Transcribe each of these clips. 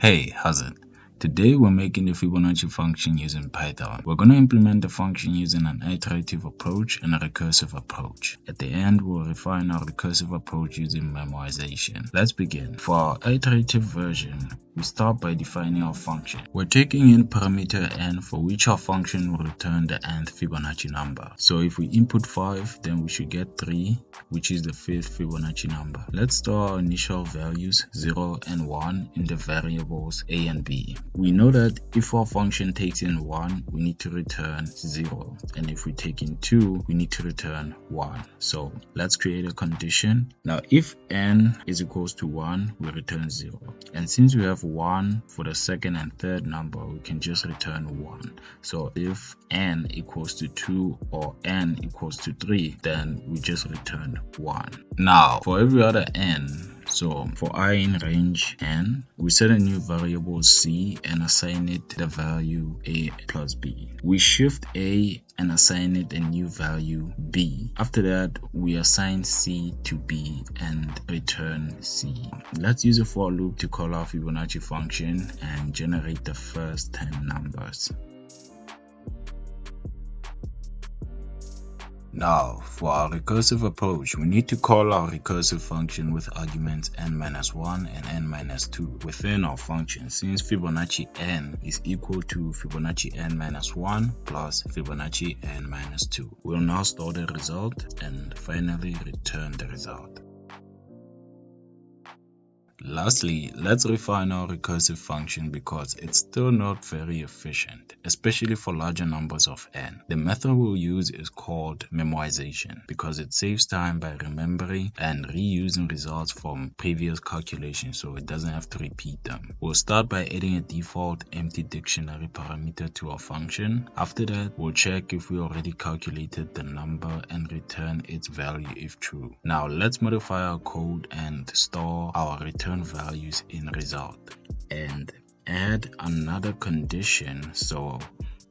Hey, how's it? Today we're making the Fibonacci function using Python. We're going to implement the function using an iterative approach and a recursive approach. At the end, we'll refine our recursive approach using memoization. Let's begin. For our iterative version, we start by defining our function. We're taking in parameter n for which our function will return the nth Fibonacci number. So if we input 5, then we should get 3, which is the fifth Fibonacci number. Let's store our initial values 0 and 1 in the variables a and b. We know that if our function takes in 1, we need to return 0. And if we take in 2, we need to return 1. So let's create a condition. Now if n is equals to 1, we return 0. And since we have 1 for the second and third number, we can just return 1. So if n equals to 2 or n equals to 3, then we just return 1. Now for every other n, so for i in range n, we set a new variable c and assign it the value a plus b. We shift a and assign it a new value b. After that, we assign c to b and return c. Let's use a for loop to call our Fibonacci function and generate the first 10 numbers. Now, for our recursive approach, we need to call our recursive function with arguments n minus 1 and n minus 2 within our function since Fibonacci n is equal to Fibonacci n minus 1 plus Fibonacci n minus 2. We'll now store the result and finally return the result. Lastly, let's refine our recursive function because it's still not very efficient, especially for larger numbers of n. The method we'll use is called memoization because it saves time by remembering and reusing results from previous calculations so it doesn't have to repeat them. We'll start by adding a default empty dictionary parameter to our function. After that, we'll check if we already calculated the number and return its value if true. Now let's modify our code and store our return values in result and add another condition so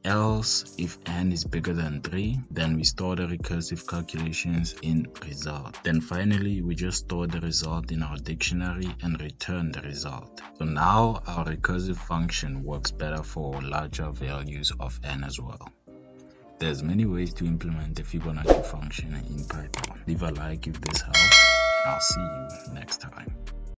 else if n is bigger than 3 then we store the recursive calculations in result then finally we just store the result in our dictionary and return the result so now our recursive function works better for larger values of n as well there's many ways to implement the Fibonacci function in Python. Leave a like if this helps. I'll see you next time.